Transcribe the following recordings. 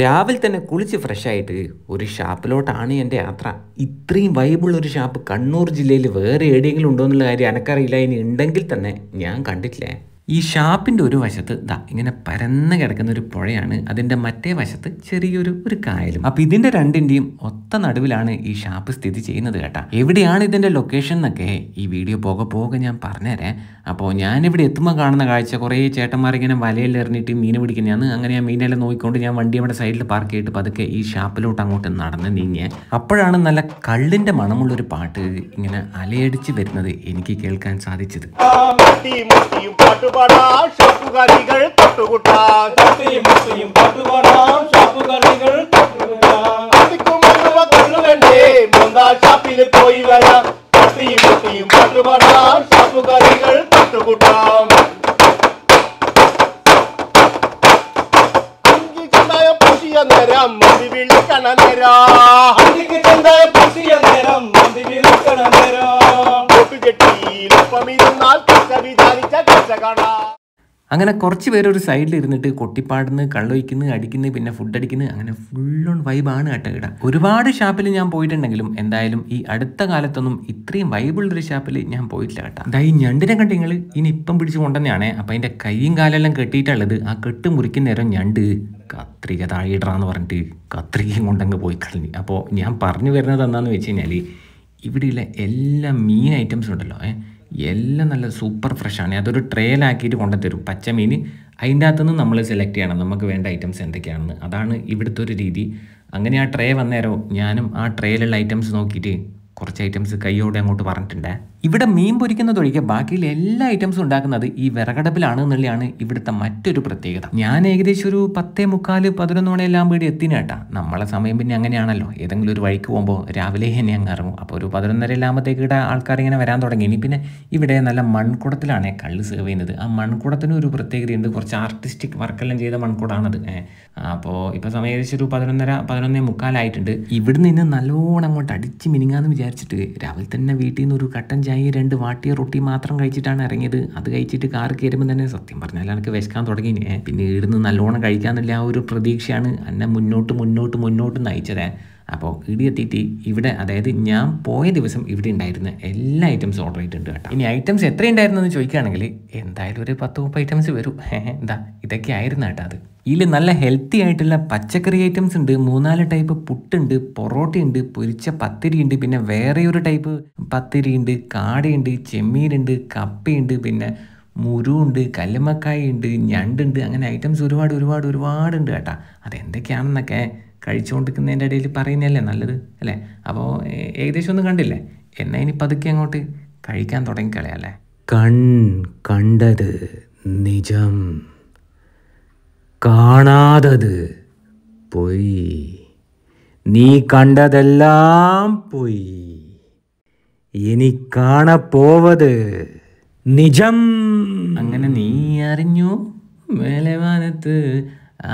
രാവിലെ തന്നെ കുളിച്ച് ഫ്രഷായിട്ട് ഒരു ഷാപ്പിലോട്ടാണ് എന്റെ യാത്ര. ഇത്രയും വൈബുള്ള ഒരു ഷാപ്പ് കണ്ണൂർ ജില്ലയിൽ വേറെ എവിടെയെങ്കിലും ഉണ്ടോ എന്നുള്ള കാര്യം എനക്കറിയില്ല. ഇനി ഉണ്ടെങ്കിൽ തന്നെ ഞാൻ കണ്ടിട്ടില്ലേ. ഈ ഷാപ്പിന്റെ ഒരു വശത്ത് ദാ ഇങ്ങനെ പരന്ന് കിടക്കുന്ന ഒരു പുഴയാണ്. അതിന്റെ മറ്റേ വശത്ത് ചെറിയൊരു ഒരു കായലും. അപ്പോൾ ഇതിന്റെ രണ്ടിന്റെയും ഒത്ത നടുവിലാണ് ഈ ഷാപ്പ് സ്ഥിതി ചെയ്യുന്നത് കേട്ടാ. എവിടെയാണ് ഇതിന്റെ ലൊക്കേഷൻ എന്നൊക്കെ ഈ വീഡിയോ പോകെ പോകെ ഞാൻ പറഞ്ഞുതരാം അപ്പോൾ ഞാനിവിടെ എത്തുമ്പോൾ കാണുന്ന കാഴ്ച കുറേ ചേട്ടന്മാർ ഇങ്ങനെ വലയിൽ എറിഞ്ഞിട്ട് മീൻ പിടിക്കുന്നതാണ്. അങ്ങനെ ഞാൻ മീനെല്ലാം നോക്കിക്കൊണ്ട് ഞാൻ വണ്ടി അവിടെ സൈഡിൽ പാർക്ക് ചെയ്തിട്ട് പതുക്കെ ഈ ഷാപ്പിലോട്ട് അങ്ങോട്ട് നടന്ന് നീങ്ങിയ. അപ്പോഴാണ് നല്ല കള്ളിന്റെ മണമുള്ളൊരു പാട്ട് ഇങ്ങനെ അലയടിച്ച് വരുന്നത് എനിക്ക് കേൾക്കാൻ സാധിച്ചത്. பட்டுவாடா ஷாப்புகாரிகள் கட்டுகுட்டா முத்தையும் முத்தையும் பட்டுவாடா ஷாப்புகாரிகள் கட்டுகுட்டா அதுக்கும் மருவ கொள்ளு வேண்டே முந்தா ஷாப்பில் போய் வரா. முத்தையும் முத்தையும் பட்டுவாடா ஷாப்புகாரிகள் கட்டுகுட்டா அஞ்சு கண்டாயம் பூசிய நேரம் முடிவில் கண நேரம் അങ്ങനെ കുറച്ച് പേര് ഒരു സൈഡിൽ ഇരുന്നിട്ട് കൊട്ടിപ്പാടുന്ന് കള്ളൊഴിക്കുന്നു അടിക്കുന്നു പിന്നെ ഫുഡ് അടിക്കുന്നു. അങ്ങനെ ഫുൾ ഓൺ വൈബാണ് കേട്ടോ ഒരുപാട് ഷാപ്പിൽ ഞാൻ പോയിട്ടുണ്ടെങ്കിലും എന്തായാലും ഈ അടുത്ത കാലത്തൊന്നും ഇത്രയും വൈബുള്ളൊരു ഷാപ്പിൽ ഞാൻ പോയിട്ടില്ല കേട്ടോ. ഈ ഞണ്ടിനെ കണ്ട് നിങ്ങൾ ഇനി ഇപ്പം പിടിച്ച് കൊണ്ടുതന്നെയാണ് അപ്പം അതിന്റെ കൈയും കാലെല്ലാം കെട്ടിയിട്ടുള്ളത് ആ കെട്ട് മുറിക്കുന്ന നേരം ഞണ്ട് കത്രിക താഴെ ഇടറാന്ന് പറഞ്ഞിട്ട് കത്രികയും കൊണ്ടങ്ങ് പോയി കളഞ്ഞു. അപ്പോൾ ഞാൻ പറഞ്ഞു വരുന്നത് എന്താണെന്ന് വെച്ച് കഴിഞ്ഞാൽ ഇവിടെയുള്ള എല്ലാ മീൻ ഐറ്റംസ് ഉണ്ടല്ലോ ഏ? എല്ലാം നല്ല സൂപ്പർ ഫ്രഷാണ് അതൊരു ട്രേലാക്കിയിട്ട് കൊണ്ടുതരും പച്ച മീൻ അതിന്റെ അകത്തുനിന്ന് നമ്മൾ സെലക്ട് ചെയ്യണം. നമുക്ക് വേണ്ട ഐറ്റംസ് എന്തൊക്കെയാണെന്ന്. അതാണ് ഇവിടുത്തെ ഒരു രീതി. അങ്ങനെ ആ ട്രേ വന്നേരോ ഞാനും ആ ട്രേയിലുള്ള ഐറ്റംസ് നോക്കിയിട്ട് കുറച്ച് ഐറ്റംസ് കൈയോടെ അങ്ങോട്ട് പറഞ്ഞിട്ടുണ്ട്. ഇവിടെ മീൻ പൊരിക്കുന്നതൊഴികെ ബാക്കിയുള്ള എല്ലാ ഐറ്റംസും ഉണ്ടാക്കുന്നത് ഈ വിറകടപ്പിലാണ് എന്നുള്ളതാണ് ഇവിടുത്തെ മറ്റൊരു പ്രത്യേകത. ഞാൻ ഏകദേശം ഒരു പത്തേ മുക്കാൽ പതിനൊന്ന് മണിയെല്ലാം വീട് എത്തിനേട്ടാ നമ്മളെ സമയം പിന്നെ അങ്ങനെയാണല്ലോ. ഏതെങ്കിലും ഒരു വഴിക്ക് പോകുമ്പോൾ രാവിലെ തന്നെ അങ്ങ് ഇറങ്ങും. അപ്പോൾ ഒരു പതിനൊന്നര എല്ലാകുമ്പോഴത്തേക്ക് ഇവിടെ ആൾക്കാർ ഇങ്ങനെ വരാൻ തുടങ്ങി. ഇനി പിന്നെ ഇവിടെ നല്ല മൺകുടത്തിലാണ് കള്ള് സെർവ് ചെയ്യുന്നത്. ആ മൺകുടത്തിന് ഒരു പ്രത്യേകതയുണ്ട്. കുറച്ച് ആർട്ടിസ്റ്റിക് വർക്കെല്ലാം ചെയ്ത മൺകുടാണത്. അപ്പോൾ ഇപ്പോൾ സമയം ഏകദേശം ഒരു പതിനൊന്നര പതിനൊന്നേ മുക്കാലായിട്ടുണ്ട്. ഇവിടുന്ന് ഇന്ന് നല്ലോണം അങ്ങോട്ട് അടിച്ച് മിനിങ്ങാന്ന് വിചാരിച്ചിട്ട് രാവിലെ തന്നെ വീട്ടിൽ നിന്ന് ഒരു കട്ടൻ രണ്ട് വാട്ടിയ റൊട്ടി മാത്രം കഴിച്ചിട്ടാണ് ഇറങ്ങിയത്. അത് കഴിച്ചിട്ട് കാർ കയറുമ്പോൾ തന്നെ സത്യം പറഞ്ഞാൽ എനിക്ക് വിശക്കാൻ തുടങ്ങി. പിന്നെ ഇവിടുന്ന് നല്ലോണം കഴിക്കാൻ ആ ഒരു പ്രതീക്ഷയാണ് എന്നെ മുന്നോട്ട് മുന്നോട്ട് മുന്നോട്ട് നയിച്ചത്. അപ്പോൾ ഇവിടെ എത്തിയിട്ട് ഇവിടെ അതായത് ഞാൻ പോയ ദിവസം ഇവിടെ ഉണ്ടായിരുന്ന എല്ലാ ഐറ്റംസും ഓർഡർ ചെയ്തിട്ടുണ്ട് കേട്ടോ. ഇനി ഐറ്റംസ് എത്ര ഉണ്ടായിരുന്നെന്ന് ചോദിക്കുകയാണെങ്കിൽ എന്തായാലും ഒരു പത്ത് മുപ്പത് ഐറ്റംസ് വരും. എന്താ ഇതൊക്കെ ആയിരുന്നു കേട്ടോ അത്. ഇതിൽ നല്ല ഹെൽത്തി ആയിട്ടുള്ള പച്ചക്കറി ഐറ്റംസ് ഉണ്ട് മൂന്നാൽ ടൈപ്പ് പുട്ടുണ്ട് പൊറോട്ടയുണ്ട് പൊരിച്ച പത്തിരിയുണ്ട് പിന്നെ വേറെ ഒരു ടൈപ്പ് പത്തിരിയുണ്ട് കാടയുണ്ട് ചെമ്മീനുണ്ട് കപ്പയുണ്ട് പിന്നെ മുരുണ്ട് കല്ലുമക്കായുണ്ട് ഞണ്ടുണ്ട് അങ്ങനെ ഐറ്റംസ് ഒരുപാട് ഒരുപാട് ഒരുപാടുണ്ട് കേട്ടോ. അതെന്തൊക്കെയാണെന്നൊക്കെ കഴിച്ചുകൊണ്ടിരിക്കുന്നതിന്റെ ഇടയിൽ പറയുന്നതല്ലേ നല്ലത് അല്ലേ? അപ്പോൾ ഏകദേശം ഒന്നും കണ്ടില്ലേ? എന്നെ ഇനി പതുക്കെ അങ്ങോട്ട് കഴിക്കാൻ തുടങ്ങിക്കളയല്ലേ കൺ കണ്ടത് നിജം കാണാതത് പോയി. നീ കണ്ടതെല്ലാം പോയി. ഇനി കാണപ്പോവത് നിജം. അങ്ങനെ നീ അറിഞ്ഞു മേലവാനത്ത്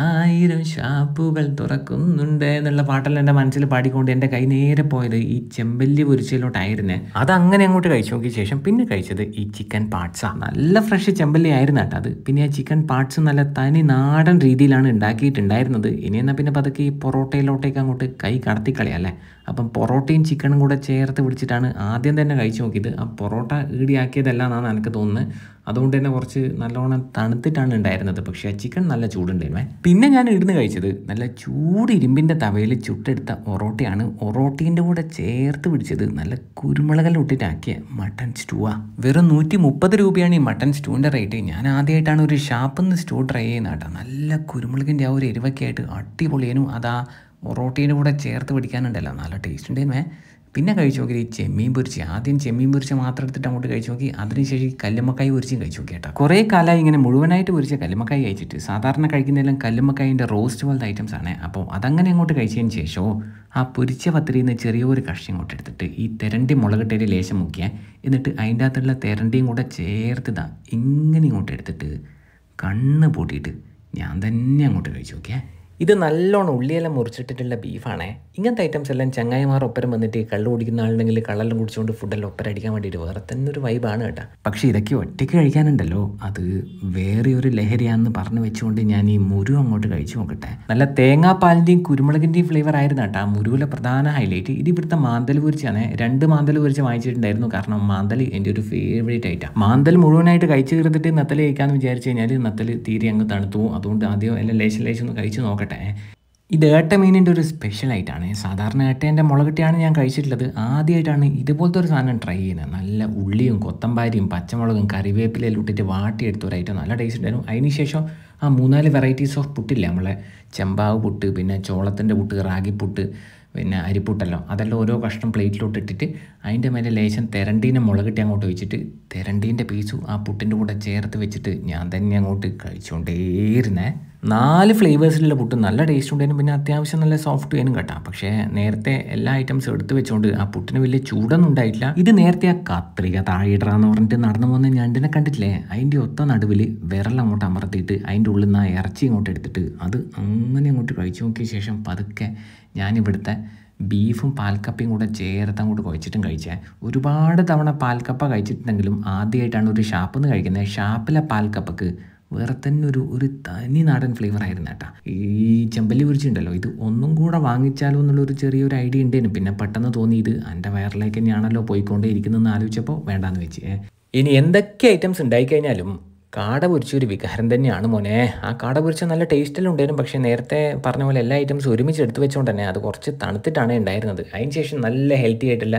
ആയിരം ഷാപ്പുകൾ തുറക്കുന്നുണ്ട് എന്നുള്ള പാട്ടെല്ലാം എന്റെ മനസ്സിൽ പാടിക്കൊണ്ട് എന്റെ കൈ നേരെ പോയത് ഈ ചെമ്പല്ലി പൊരിച്ചതിലോട്ടായിരുന്നേ അത് അങ്ങനെ അങ്ങോട്ട് കഴിച്ചു നോക്കിയ ശേഷം പിന്നെ കഴിച്ചത് ഈ ചിക്കൻ പാർട്സാണ് നല്ല ഫ്രഷ് ചെമ്പല്ലി ആയിരുന്നു അത്. പിന്നെ ആ ചിക്കൻ പാർട്സ് നല്ല തനി നാടൻ രീതിയിലാണ് ഉണ്ടാക്കിയിട്ടുണ്ടായിരുന്നത്. ഇനി എന്നാൽ പിന്നെ പതുക്കെ ഈ പൊറോട്ടയിലോട്ടേക്ക് അങ്ങോട്ട് കൈ കടത്തിക്കളയല്ലേ അപ്പം പൊറോട്ടയും ചിക്കനും കൂടെ ചേർത്ത് പിടിച്ചിട്ടാണ് ആദ്യം തന്നെ കഴിച്ചു നോക്കിയത്. ആ പൊറോട്ട ഈടിയാക്കിയതല്ല എന്നാണ് എനിക്ക് തോന്നുന്നത്. അതുകൊണ്ട് തന്നെ കുറച്ച് നല്ലോണം തണുത്തിട്ടാണ് ഉണ്ടായിരുന്നത്. പക്ഷേ ചിക്കൻ നല്ല ചൂടുണ്ടായിരുന്നു. പിന്നെ ഞാൻ ഇടുന്ന് കഴിച്ചത് നല്ല ചൂട് ഇരുമ്പിന്റെ തവയിൽ ചുട്ടെടുത്ത ഒറോട്ടയാണ് ഒറോട്ടീന്റെ കൂടെ ചേർത്ത് പിടിച്ചത് നല്ല കുരുമുളകെല്ലാം ഇട്ടിട്ടാക്കിയ മട്ടൺ സ്റ്റൂവാ. വെറും നൂറ്റി മുപ്പത് രൂപയാണ് ഈ മട്ടൺ സ്റ്റൂവിന്റെ റേറ്റ്. ഞാൻ ആദ്യമായിട്ടാണ് ഒരു ഷാപ്പിൽ നിന്ന് സ്റ്റൂ ട്രൈ ചെയ്യുന്നത് കേട്ടോ. നല്ല കുരുമുളകിന്റെ ആ ഒരു എരിവൊക്കെ ആയിട്ട് അടിപൊളിയനും അതാ ഒറോട്ടീന്റെ കൂടെ ചേർത്ത് പിടിക്കാനുണ്ടല്ലോ. നല്ല ടേസ്റ്റ് ഉണ്ടായിരുന്നേ. പിന്നെ കഴിച്ചു നോക്കി ചെമ്മീൻ പൊരിച്ച് ആദ്യം ചെമ്മീൻ പൊരിച്ച് മാത്രം എടുത്തിട്ട് അങ്ങോട്ട് കഴിച്ചു നോക്കി അതിനുശേഷം കല്ലുമ്മക്കായി പൊരിച്ചും കഴിച്ചു നോക്കി കേട്ടോ. കുറേ കാലമായി ഇങ്ങനെ മുഴുവനായിട്ട് പൊരിച്ച കല്ലുമ്മക്കായി കഴിച്ചിട്ട് സാധാരണ കഴിക്കുന്നതെല്ലാം കല്ലുമ്മക്കായിന്റെ റോസ്റ്റ് പോലത്തെ ഐറ്റംസ് ആണ്. അപ്പോൾ അതങ്ങനെ അങ്ങോട്ട് കഴിച്ചതിന് ശേഷമോ ആ പൊരിച്ച പത്തിരിയിൽ നിന്ന് ചെറിയൊരു കഷ്ണം ഇങ്ങോട്ട് എടുത്തിട്ട് ഈ തെരണ്ടി മുളകിട്ടയിൽ ലേശം മുക്കിയ എന്നിട്ട് അതിന്റെ അകത്തുള്ള തെരണ്ടിയും കൂടെ ചേർത്ത് ഇതാ ഇങ്ങനെ ഇങ്ങോട്ട് എടുത്തിട്ട് കണ്ണ് പൂട്ടിയിട്ട് ഞാൻ തന്നെ അങ്ങോട്ട് കഴിച്ചു നോക്കിയേ. ഇത് നല്ലോണം ഉള്ളിയെല്ലാം മുറിച്ചിട്ടിട്ടുള്ള ബീഫാണേ. ഇങ്ങനത്തെ ഐറ്റംസ് എല്ലാം ചങ്ങായിമാർ ഒപ്പരം വന്നിട്ട് കള്ളു കുടിക്കുന്ന ആളുണ്ടെങ്കിൽ കള്ളെല്ലാം കുടിച്ചുകൊണ്ട് ഫുഡെല്ലാം ഒപ്പരം അടിക്കാൻ വേണ്ടിയിട്ട് വേറെ തന്നെ ഒരു വൈബാണ് കേട്ടോ. പക്ഷേ ഇതൊക്കെ ഒറ്റയ്ക്ക് കഴിക്കാനുണ്ടല്ലോ. അത് വേറെ ഒരു ലഹരിയാണെന്ന് പറഞ്ഞു വെച്ചുകൊണ്ട് ഞാൻ ഈ മുരു അങ്ങോട്ട് കഴിച്ചു നോക്കട്ടെ. നല്ല തേങ്ങാപ്പാലിന്റെയും കുരുമുളകിന്റെയും ഫ്ലേവർ ആയിരുന്നു കേട്ടോ. ആ മുരുവിലെ പ്രധാന ഹൈലൈറ്റ് ഇത് ഇവിടുത്തെ മാന്തൽ പൊരിച്ചാണ്. രണ്ട് മാന്തൽ പൊരിച്ച് വാങ്ങിച്ചിട്ടുണ്ടായിരുന്നു. കാരണം മാന്തൽ എന്റെ ഒരു ഫേവറേറ്റ് ആയിട്ടാണ് മാന്തൽ മുഴുവനായിട്ട് കഴിച്ചു തീർന്നിട്ട് നത്തൽ കഴിക്കാമെന്ന് വിചാരിച്ചു കഴിഞ്ഞാൽ നത്തൽ തീരെ അങ്ങ് തണുത്തു. അതുകൊണ്ട് ആദ്യം എല്ലാം ലേശം ലേശം ഒന്ന് കഴിച്ചു നോക്കട്ടെ. ഇത് ഏട്ട മീനിന്റെ ഒരു സ്പെഷ്യൽ ആയിട്ടാണ്. സാധാരണ ഏട്ടേന്റെ മുളകിട്ടാണ് ഞാൻ കഴിച്ചിട്ടുള്ളത്. ആദ്യമായിട്ടാണ് ഇതുപോലത്തെ ഒരു സാധനം ട്രൈ ചെയ്യുന്നത്. നല്ല ഉള്ളിയും കൊത്തമ്പാരിയും പച്ചമുളകും കറിവേപ്പിലയിൽ ഇട്ടിട്ട് വാട്ടിയെടുത്ത ഒരു ഐറ്റം നല്ല ടേസ്റ്റ് ഉണ്ടായിരുന്നു. അതിന് ശേഷം ആ മൂന്നാൽ വെറൈറ്റീസ് ഓഫ് പുട്ടില്ല നമ്മളെ ചെമ്പാവ് പുട്ട് പിന്നെ ചോളത്തിന്റെ പുട്ട് റാഗി പുട്ട് പിന്നെ അരിപ്പുട്ടല്ലോ. അതെല്ലാം ഓരോ കഷ്ണം പ്ലേറ്റിലോട്ട് ഇട്ടിട്ട് അതിന്റെ മേലെ ലേശം തെരണ്ടീനെ മുളകിട്ട് അങ്ങോട്ട് വെച്ചിട്ട് തെരണ്ടീന്റെ പീസും ആ പുട്ടിന്റെ കൂടെ ചേർത്ത് വെച്ചിട്ട് ഞാൻ തന്നെ അങ്ങോട്ട് കഴിച്ചുകൊണ്ടേയിരുന്നേ നാല് ഫ്ലേവേഴ്സിലുള്ള പുട്ട് നല്ല ടേസ്റ്റ് ഉണ്ടായിരുന്നു പിന്നെ അത്യാവശ്യം നല്ല സോഫ്റ്റ് വേനും കേട്ടോ. പക്ഷേ നേരത്തെ എല്ലാ ഐറ്റംസും എടുത്തു വെച്ചുകൊണ്ട് ആ പുട്ടിന് വലിയ ചൂടൊന്നും ഉണ്ടായിട്ടില്ല. ഇത് നേരത്തെ ആ കത്രിക താഴെയിടാന്ന് പറഞ്ഞിട്ട് നടന്നു പോകുന്ന ഞണ്ടിനെ കണ്ടിട്ടില്ലേ? അതിന്റെ ഒത്ത നടുവിൽ വിരൽ അങ്ങോട്ട് അമർത്തിയിട്ട് അതിന്റെ ഉള്ളിൽ നിന്ന് ആ ഇറച്ചി ഇങ്ങോട്ട് എടുത്തിട്ട് അത് അങ്ങനെ അങ്ങോട്ട് കഴിച്ചു നോക്കിയ ശേഷം പതുക്കെ ഞാനിവിടുത്തെ ബീഫും പാൽക്കപ്പയും കൂടെ ചേർത്ത് അങ്ങോട്ട് കുഴച്ചിട്ടും കഴിച്ചേ. ഒരുപാട് തവണ പാൽക്കപ്പ കഴിച്ചിട്ടുണ്ടെങ്കിലും ആദ്യമായിട്ടാണ് ഒരു ഷാപ്പിൽ നിന്ന് കഴിക്കുന്നത്. ഷാപ്പിലെ പാൽക്കപ്പക്ക് വേറെ തന്നെ ഒരു ഒരു തനി നാടൻ ഫ്ലേവർ ആയിരുന്നു കേട്ടോ. ഈ ചെമ്പല്ലി ഉണ്ടല്ലോ ഇത് ഒന്നും കൂടെ വാങ്ങിച്ചാലോ എന്നുള്ളൊരു ചെറിയൊരു ഐഡിയ ഉണ്ടായിരുന്നു പിന്നെ പെട്ടെന്ന് തോന്നി ഇത് എന്റെ വയറിലേക്ക് തന്നെയാണല്ലോ പോയിക്കൊണ്ടേ ഇരിക്കുന്നതെന്ന് ആലോചിച്ചപ്പോൾ വേണ്ടാന്ന് വെച്ച്. ഇനി എന്തൊക്കെ ഐറ്റംസ് ഉണ്ടായിക്കഴിഞ്ഞാലും കാട പൊരിച്ച ഒരു വികാരം തന്നെയാണ് മോനെ. ആ കാട പൊരിച്ച നല്ല ടേസ്റ്റിലും ഉണ്ടായിരുന്നു പക്ഷേ നേരത്തെ പറഞ്ഞ പോലെ എല്ലാ ഐറ്റംസും ഒരുമിച്ച് എടുത്തു വെച്ചുകൊണ്ട് തന്നെ അത് കുറച്ച് തണുത്തിട്ടാണ് ഉണ്ടായിരുന്നത്. അതിന് ശേഷം നല്ല ഹെൽത്തി ആയിട്ടുള്ള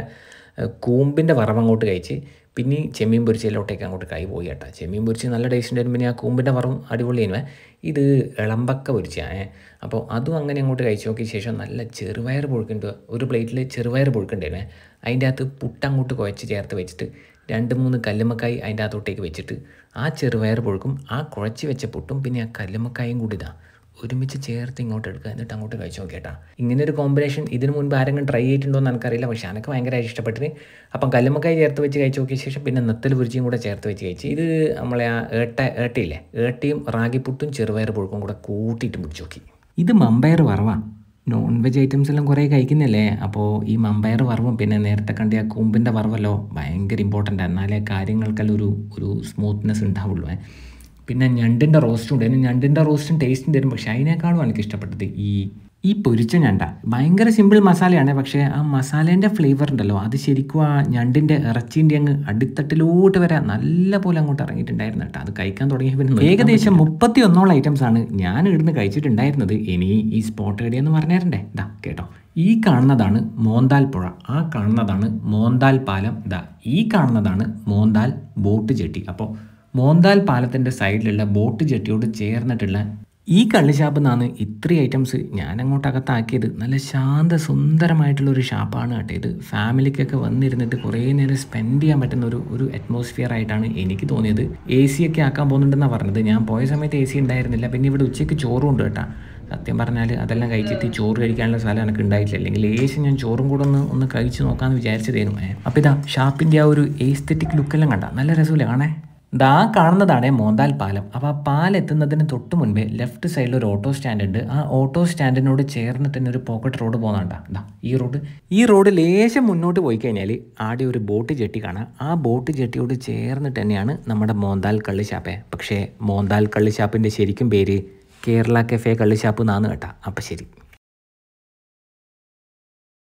കൂമ്പിന്റെ വറവ് അങ്ങോട്ട് കഴിച്ച് പിന്നെ ചെമ്മീൻ പൊരിച്ചതിലോട്ടേക്ക് അങ്ങോട്ട് കൈ പോയി കേട്ടോ. ചെമ്മീൻ പൊരിച്ച് നല്ല ടേസ്റ്റ് ഉണ്ടായിരുന്നു. പിന്നെ ആ കൂമ്പിന്റെ വറവും അടിപൊളിയായിരുന്നു ഇത് ഇളമ്പക്ക പൊരിച്ചാണ്. അപ്പോൾ അതും അങ്ങനെ അങ്ങോട്ട് കഴിച്ച് നോക്കിയ ശേഷം നല്ല ചെറുവയർ പുഴുക്കുണ്ട്. ഒരു പ്ലേറ്റിൽ ചെറുപയർ പുഴുക്കുണ്ടായിരുന്നേ. അതിന്റെ അകത്ത് പുട്ടങ്ങോട്ട് കുഴച്ച് ചേർത്ത് വെച്ചിട്ട് രണ്ട് മൂന്ന് കല്ലുമ്മക്കായി അതിന്റെ അകത്തോട്ടേക്ക് വെച്ചിട്ട് ആ ചെറുവയർ പുഴുക്കും. ആ കുഴച്ച് വെച്ച പുട്ടും പിന്നെ ആ കല്ലുമ്മക്കായും കൂടി ഇതാ. ഒരുമിച്ച് ചേർത്ത് ഇങ്ങോട്ട് എടുക്കുക. എന്നിട്ട് അങ്ങോട്ട് കഴിച്ചു നോക്കിയേട്ടാ ഇങ്ങനെ ഒരു കോമ്പിനേഷൻ ഇതിന് മുൻപ് ആരെങ്കിലും ട്രൈ ചെയ്തിട്ടുണ്ടോ എന്ന് എനിക്കറിയില്ല. പക്ഷേ എനിക്ക് ഭയങ്കരമായിട്ട് ഇഷ്ടപ്പെട്ടിന് അപ്പം കല്ലുമ്മക്കായി ചേർത്ത് വെച്ച് കഴിച്ച് നോക്കിയ ശേഷം പിന്നെ നെത്തൽ പൊരിച്ചിയും കൂടെ ചേർത്ത് വെച്ച് കഴിച്ച് ഇത് നമ്മളെ ആ ഏട്ട ഏട്ടയില്ലേ? ഏട്ടയും റാഗിപ്പുട്ടും ചെറുപയർ പുഴുക്കും കൂടെ കൂട്ടിയിട്ട് മുടിച്ച് നോക്കി. ഇത് മമ്പയർ വറവാണ് നോൺ വെജ് ഐറ്റംസ് എല്ലാം കുറേ കഴിക്കുന്നില്ലേ? അപ്പോൾ ഈ മമ്പയർ വറവും പിന്നെ നേരത്തെ കണ്ട ആ കൂമ്പിന്റെ വറവല്ലോ ഭയങ്കര ഇമ്പോർട്ടന്റ് എന്നാലേ കാര്യങ്ങൾക്കെല്ലാം ഒരു ഒരു സ്മൂത്ത്നെസ് ഉണ്ടാവുള്ളൂ. പിന്നെ ഞണ്ടിന്റെ റോസ്റ്റും ഉണ്ട് അതിന് ഞണ്ടിന്റെ റോസ്റ്റും ടേസ്റ്റും തരും പക്ഷേ അതിനേക്കാളും എനിക്ക് ഇഷ്ടപ്പെട്ടത് ഈ ഈ പൊരിച്ച ഞണ്ട. ഭയങ്കര സിമ്പിൾ മസാലയാണ് പക്ഷേ ആ മസാലേന്റെ ഫ്ലേവർ ഉണ്ടല്ലോ അത് ശരിക്കും ആ ഞണ്ടിന്റെ ഇറച്ചീന്റെ അങ്ങ് അടിത്തട്ടിലോട്ട് വരെ നല്ല പോലെ അങ്ങോട്ട് ഇറങ്ങിയിട്ടുണ്ടായിരുന്നു കേട്ടോ. അത് കഴിക്കാൻ തുടങ്ങിയ പിന്നെ ഏകദേശം മുപ്പത്തി ഒന്നോളം ഐറ്റംസ് ആണ് ഞാൻ ഇവിടുന്ന് കഴിച്ചിട്ടുണ്ടായിരുന്നത്. ഇനി ഈ സ്പോട്ട് റെഡി എന്ന് പറഞ്ഞേരണ്ടേ ഇതാ കേട്ടോ. ഈ കാണുന്നതാണ് മോന്താൽ പുഴ. ആ കാണുന്നതാണ് മോന്താൽ പാലം. ഇതാ ഈ കാണുന്നതാണ് മോന്താൽ ബോട്ട് ജെട്ടി. അപ്പോൾ മോന്താൽ പാലത്തിന്റെ സൈഡിലുള്ള ബോട്ട് ജെട്ടിയോട് ചേർന്നിട്ടുള്ള ഈ കള്ളിഷാപ്പിൽ നിന്നാണ് ഇത്രയും ഐറ്റംസ് ഞാൻ അങ്ങോട്ട് അകത്താക്കിയത് നല്ല ശാന്ത സുന്ദരമായിട്ടുള്ള ഒരു ഷാപ്പാണ് കേട്ടോ ഇത്. ഫാമിലിക്കൊക്കെ വന്നിരുന്നിട്ട് കുറേ നേരം സ്പെൻഡ് ചെയ്യാൻ പറ്റുന്ന ഒരു ഒരു അറ്റ്മോസ്ഫിയർ ആയിട്ടാണ് എനിക്ക് തോന്നിയത്. എ സി ഒക്കെ ആക്കാൻ പോകുന്നുണ്ടെന്നാണ് പറഞ്ഞത്. ഞാൻ പോയ സമയത്ത് എ സി ഉണ്ടായിരുന്നില്ല. പിന്നെ ഇവിടെ ഉച്ചയ്ക്ക് ചോറും ഉണ്ട് കേട്ടോ. സത്യം പറഞ്ഞാൽ അതെല്ലാം കഴിച്ചിട്ട് ചോറ് കഴിക്കാനുള്ള സ്ഥലം എനിക്ക് ഉണ്ടായിട്ടില്ല. അല്ലെങ്കിൽ ലേശം ഞാൻ ചോറും കൂടെ ഒന്ന് ഒന്ന് കഴിച്ച് നോക്കാമെന്ന് വിചാരിച്ചതായിരുന്നു. അപ്പോൾ ഇതാ ഷാപ്പിന്റെ ആ ഒരു എസ്തെറ്റിക് ലുക്കെല്ലാം കണ്ട. നല്ല രസമില്ല കാണേ ദാ കാണുന്നതാണ് മോന്താൽ പാലം. അപ്പോൾ ആ പാലം എത്തുന്നതിന് തൊട്ട് മുൻപേ ലെഫ്റ്റ് സൈഡിൽ ഒരു ഓട്ടോ സ്റ്റാൻഡ് ഉണ്ട്. ആ ഓട്ടോ സ്റ്റാൻഡിനോട് ചേർന്ന് തന്നെ ഒരു പോക്കറ്റ് റോഡ് പോകുന്നുണ്ടാ ദാ ഈ റോഡ്. ഈ റോഡ് ലേശം മുന്നോട്ട് പോയി കഴിഞ്ഞാൽ ആടെ ഒരു ബോട്ട് ജെട്ടി കാണാം. ആ ബോട്ട് ജെട്ടിയോട് ചേർന്നിട്ട് തന്നെയാണ് നമ്മുടെ മോന്താൽ കള്ളിഷാപ്പേ. പക്ഷേ മോന്താൽ കള്ളിഷാപ്പിന്റെ ശരിക്കും പേര് കേരള കെഫേ കള്ളിഷാപ്പ് എന്നാണ് കേട്ടാ. അപ്പം ശരി.